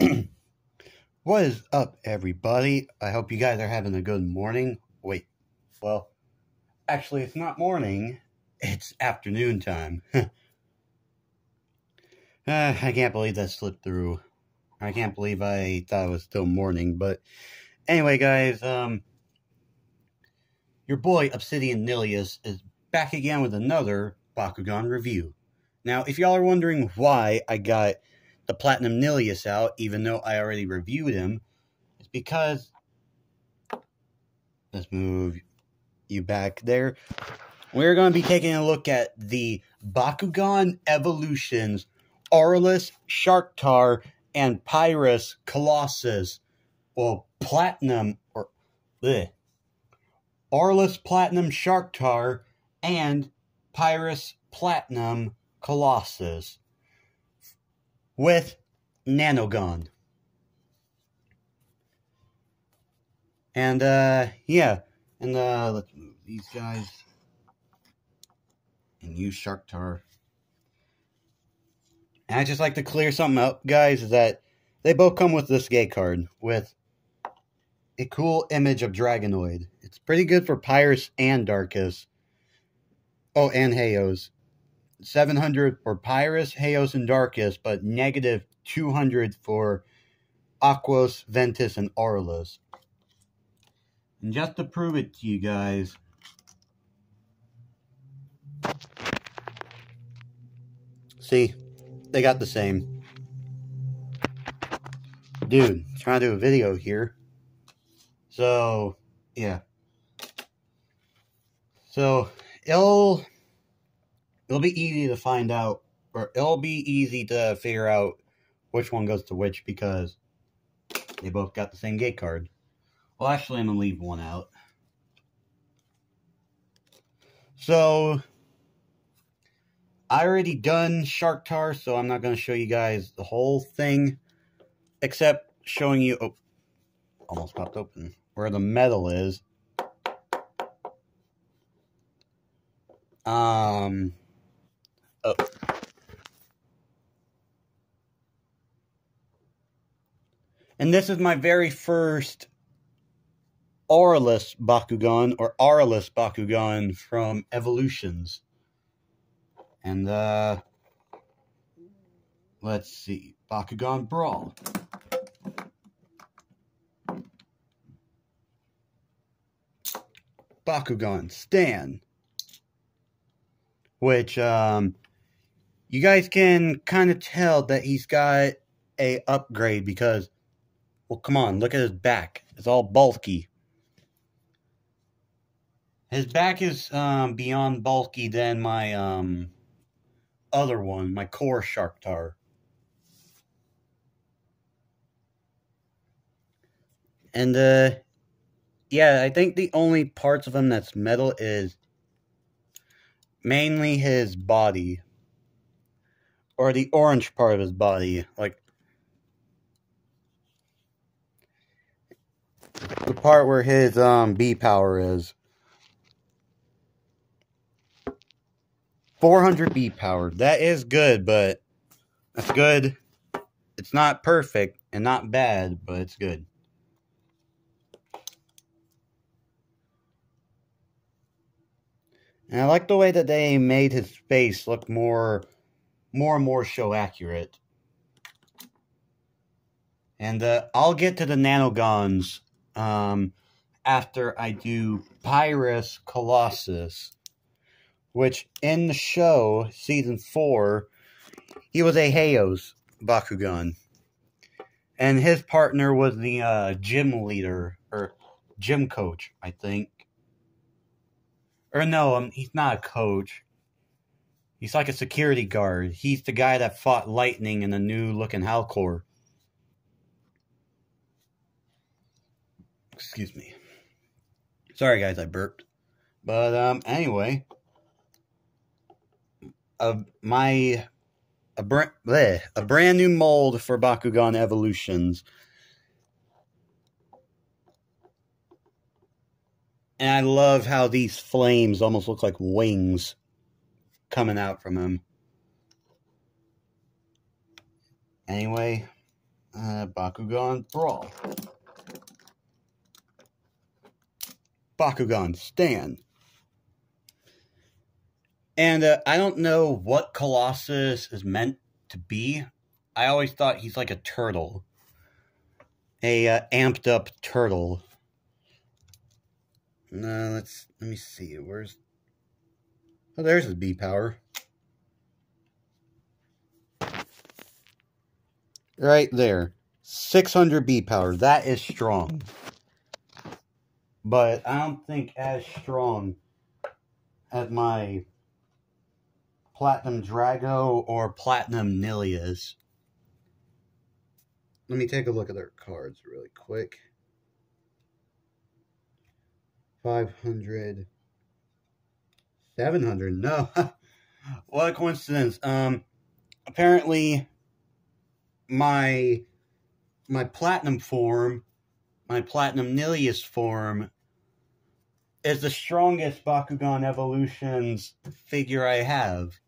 what is up, everybody? I hope you guys are having a good morning. Wait, well, actually, it's not morning, it's afternoon time. uh, I can't believe that slipped through. I can't believe I thought it was still morning, but anyway, guys, um, your boy Obsidian Nilius is back again with another Bakugan review. Now, if y'all are wondering why I got the Platinum Nilius out, even though I already reviewed him, it's because let's move you back there. We're going to be taking a look at the Bakugan Evolutions Aurelus Sharktar and Pyrus Colossus. Well, Platinum or bleh, Aurelus Platinum Sharktar and Pyrus Platinum Colossus with Nanogon. And uh yeah, and uh let's move these guys and use Sharktar. And I just like to clear something up, guys, is that they both come with this gate card with a cool image of Dragonoid. It's pretty good for Pyrus and Darkus. Oh, and Haos. 700 for Pyrus, Haos, and Darkus, but negative 200 for Aquos, Ventus, and Aurelus. And just to prove it to you guys, see, they got the same. Dude, trying to do a video here. So, yeah. So, it'll it'll be easy to find out, or it'll be easy to figure out which one goes to which because they both got the same gate card. Well, actually, I'm gonna leave one out. So, I already done Sharktar, so I'm not gonna show you guys the whole thing, except showing you. Oh, almost popped open where the metal is. Um, oh. And this is my very first Aurelus Bakugan, or Aurelus Bakugan from Evolutions. And, uh, let's see, Bakugan Brawl. Bakugan Stan. Which, um, you guys can kind of tell that he's got a upgrade because, well, come on, look at his back. It's all bulky. His back is um, beyond bulky than my um, other one, my core Sharktar. And uh, yeah, I think the only parts of him that's metal is mainly his body. Or the orange part of his body. Like, the part where his um, B power is. 400 B power. That is good, but that's good. It's not perfect and not bad, but it's good. And I like the way that they made his face look more, more and more show accurate. And uh, I'll get to the nanogons um, after I do Pyrus Colossus, which in the show, season four, he was a Haos Bakugan. And his partner was the uh, gym leader, or gym coach, I think. Or no, um, he's not a coach. He's like a security guard. He's the guy that fought Lightning in the new looking Howlkor. Excuse me. Sorry, guys, I burped. But um, anyway, uh, my a, br- bleh, a brand new mold for Bakugan Evolutions. And I love how these flames almost look like wings coming out from him. Anyway, uh, Bakugan Brawl. Bakugan Stan. And uh, I don't know what Colossus is meant to be. I always thought he's like a turtle, a uh, amped up turtle. No, let's let me see. Where's oh, there's his B power. Right there, six hundred B power. That is strong, but I don't think as strong as my Platinum Drago or Platinum Nilius. Let me take a look at their cards really quick. 500. 700. No. what a coincidence. Um, apparently, my my platinum form, my platinum Nilius form, is the strongest Bakugan Evolutions figure I have.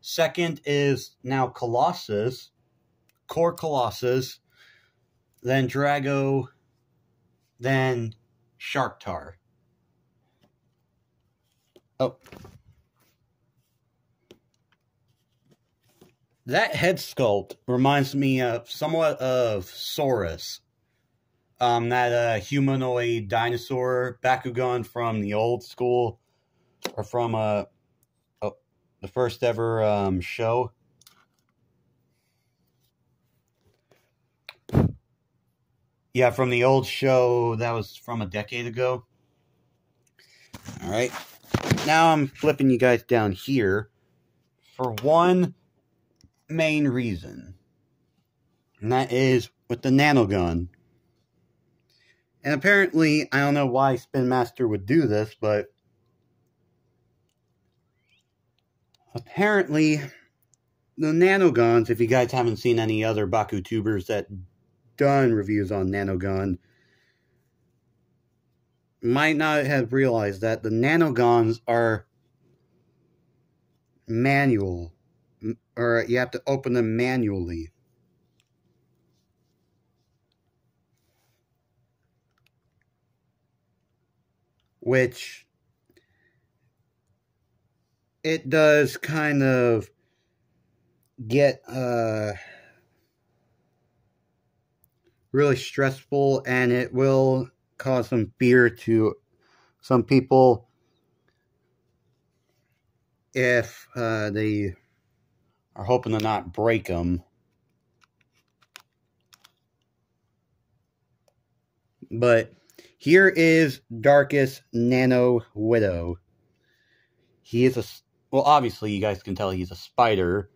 Second is now Colossus, Core Colossus, then Drago, then Sharktar. Oh. That head sculpt reminds me of somewhat of Saurus. Um, that uh, humanoid dinosaur Bakugan from the old school, or from uh, the first ever um, show. Yeah, from the old show that was from a decade ago. All right. Now I'm flipping you guys down here for one main reason. And that is with the nanogon. And apparently, I don't know why Spin Master would do this, but apparently the nanogons, if you guys haven't seen any other Baku tubers that done reviews on nanogon, might not have realized that the nanogons are manual, or you have to open them manually. Which it does kind of get uh, really stressful and it will cause some fear to some people if uh, they are hoping to not break them. But here is Darkus Nano Widow. He is a well, obviously, you guys can tell he's a spider.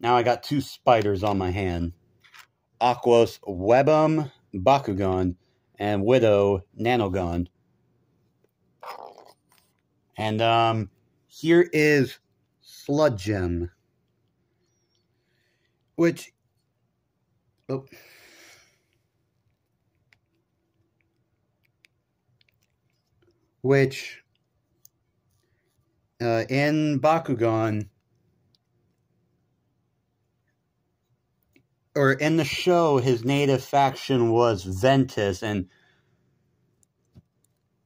Now I got two spiders on my hand. Aquos Webam Bakugan and Widow Nanogon. And um, here is Sludgem. Which... Oh... Which uh, in Bakugan, or in the show, his native faction was Ventus, and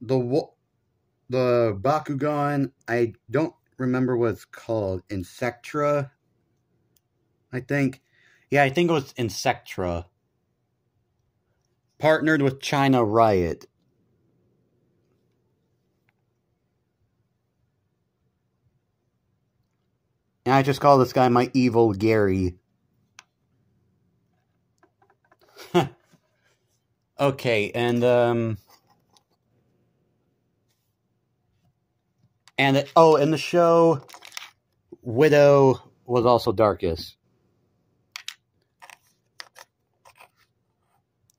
the the Bakugan, I don't remember what it's called, Insectra, I think. Yeah, I think it was Insectra. Partnered with China Riot. And I just call this guy my evil Gary. Okay, and, um... And, oh, in the show, Widow was also Darkus.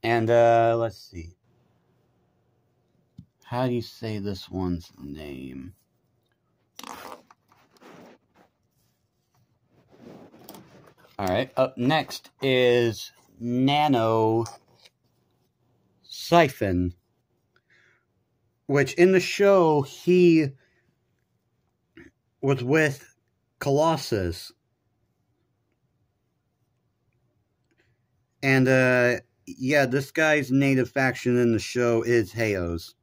And, uh, let's see. How do you say this one's name? All right, up next is Nano Siphon, which in the show he was with Colossus. And uh yeah, this guy's native faction in the show is Haos.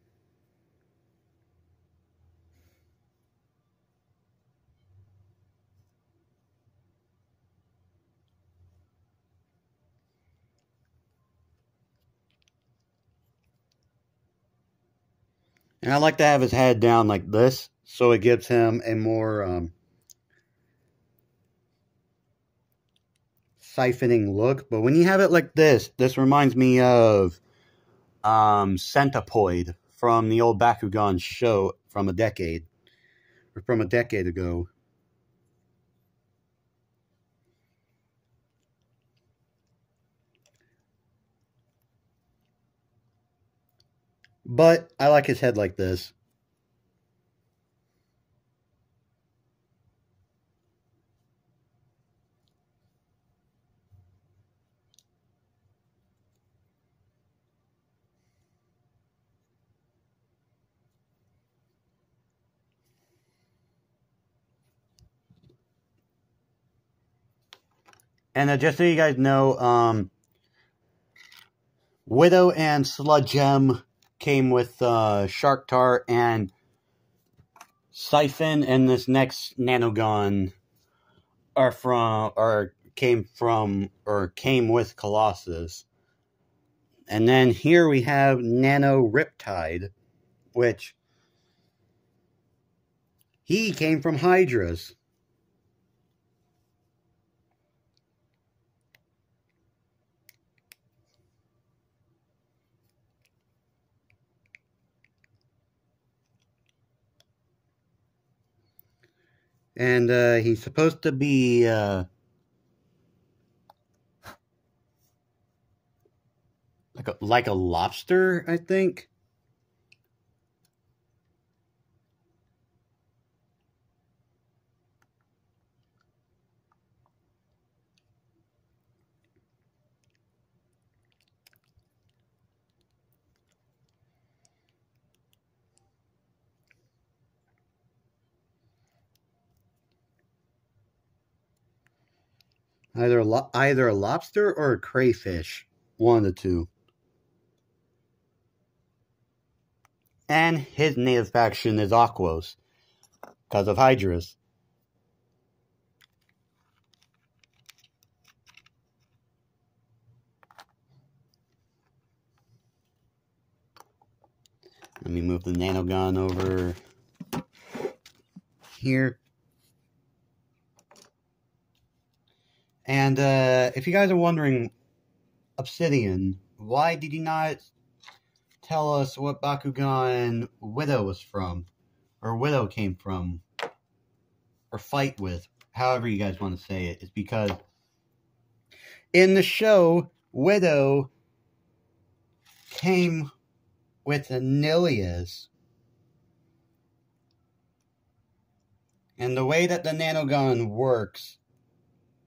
And I like to have his head down like this, so it gives him a more um, siphoning look. But when you have it like this, this reminds me of um, Centipoid from the old Bakugan show from a decade, or from a decade ago. But I like his head like this. And uh, just so you guys know, um, Widow and Sludgem came with uh, Sharktar and Siphon, and this next Nanogon are from or came from or came with Colossus. And then here we have Nano Riptide, which he came from Hydras. And uh, he's supposed to be uh, like a like a lobster, I think. Either a lo- either a lobster or a crayfish, one of the two. And his native faction is Aquos, because of Hydras. Let me move the nanogon over here. And uh, if you guys are wondering, Obsidian, why did you not tell us what Bakugan Widow was from? Or Widow came from? Or fight with? However you guys want to say it. It's because in the show, Widow came with Anilius. And the way that the nanogon works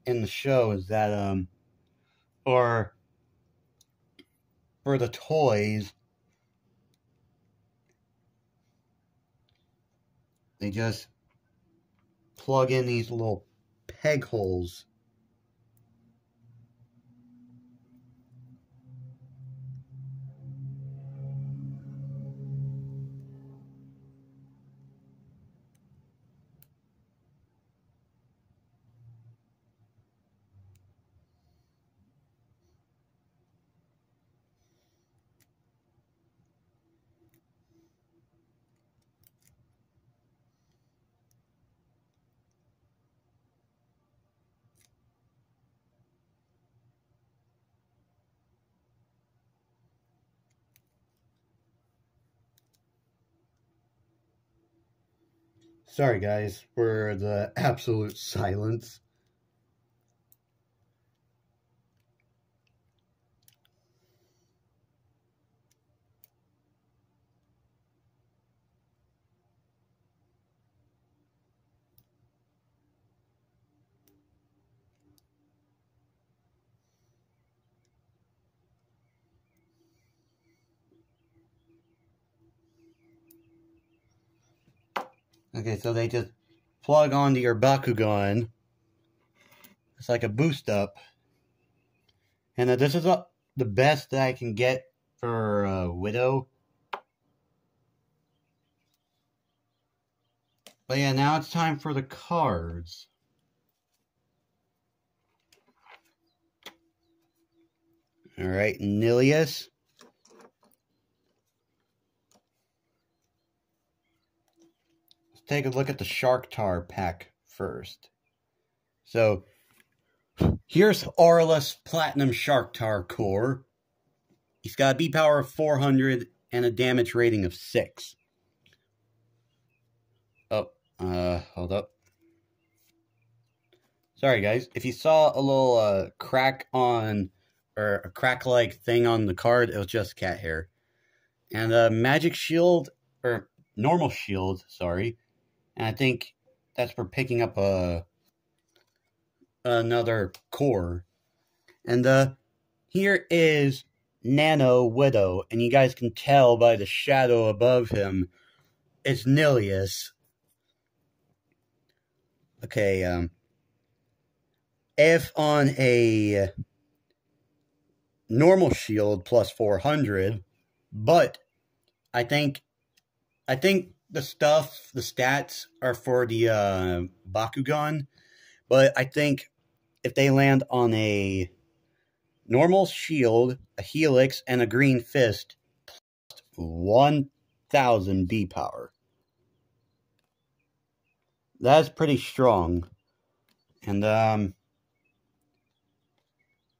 in the show is that um or for the toys they just plug in these little peg holes Sorry, guys, for the absolute silence. Okay, so they just plug onto your Bakugan. It's like a boost up. And uh, this is the best that I can get for uh, Widow. But yeah, now it's time for the cards. All right, Nilius. Take a look at the Sharktar pack first. So, here's Aurelus Platinum Sharktar Core. He's got a B power of 400 and a damage rating of 6. Oh, uh, hold up. Sorry, guys. If you saw a little uh, crack on or a crack like thing on the card, it was just cat hair. And uh, magic shield or normal shield, sorry. And I think that's for picking up a another core. And uh here is Nano Widow, and you guys can tell by the shadow above him, it's Nilius. Okay, um, if on a normal shield plus 400, but I think I think the stuff, the stats are for the uh, Bakugan, but I think if they land on a normal shield, a helix, and a green fist, 1000 B power. That's pretty strong. And, um,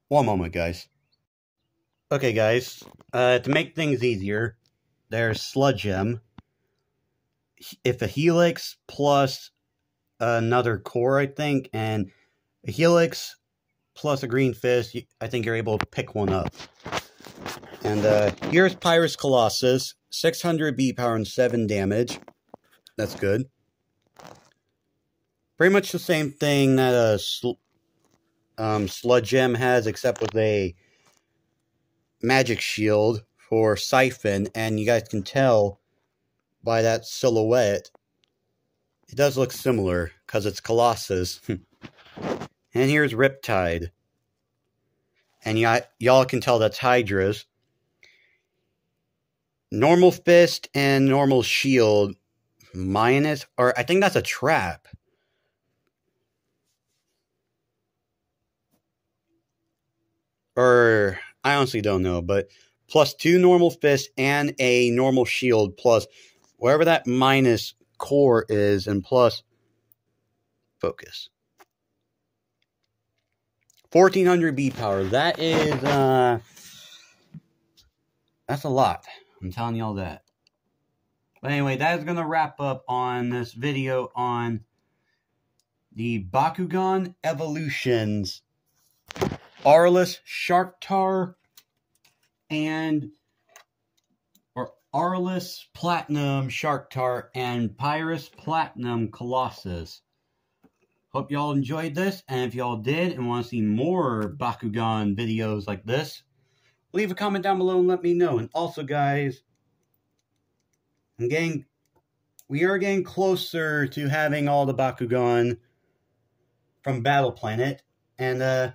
one moment, guys. Okay, guys. Uh, to make things easier, there's Sludgem. If a Helix plus another core, I think, and a Helix plus a Green Fist, I think you're able to pick one up. And uh, here's Pyrus Colossus, 600 B power and 7 damage. That's good. Pretty much the same thing that a sl um, Sludgem has, except with a magic shield for Siphon, and you guys can tell by that silhouette, it does look similar because it's Colossus. and here's Riptide. And y'all can tell that's Hydra's. Normal fist and normal shield minus, or I think that's a trap. Or I honestly don't know, but plus two normal fists and a normal shield plus wherever that minus core is and plus focus. 1400 B power. That is, uh, that's a lot. I'm telling y'all that. But anyway, that is going to wrap up on this video on the Bakugan Evolutions Aurelus Sharktar and Aurelus Platinum Sharktar and Pyrus Platinum Colossus. Hope y'all enjoyed this, and if y'all did and want to see more Bakugan videos like this, leave a comment down below and let me know. And also, guys, I'm getting, we are getting closer to having all the Bakugan from Battle Planet, and uh,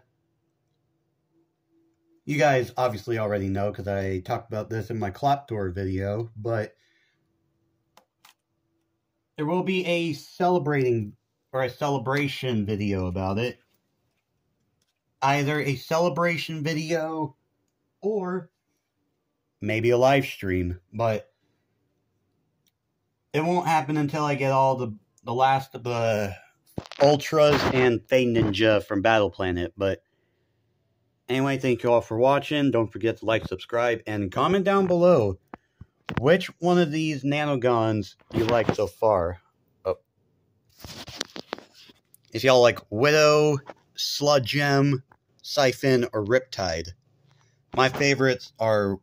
you guys obviously already know because I talked about this in my Klaptor video, but there will be a celebrating or a celebration video about it. Either a celebration video or maybe a live stream, but it won't happen until I get all the the last of the ultras and Fade Ninja from Battle Planet, but Anyway, thank you all for watching. Don't forget to like, subscribe, and comment down below which one of these nanogons you like so far. Oh. If y'all like Widow, Sludgem, Siphon, or Riptide. My favorites are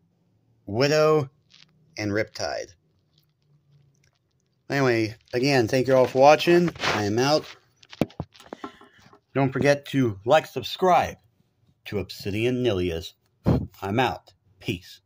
Widow and Riptide. Anyway, again, thank you all for watching. I am out. Don't forget to like, subscribe to Obsidian Nilius. I'm out. Peace.